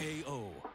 KO.